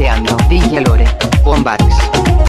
mixeando DJ Lore, Bombax.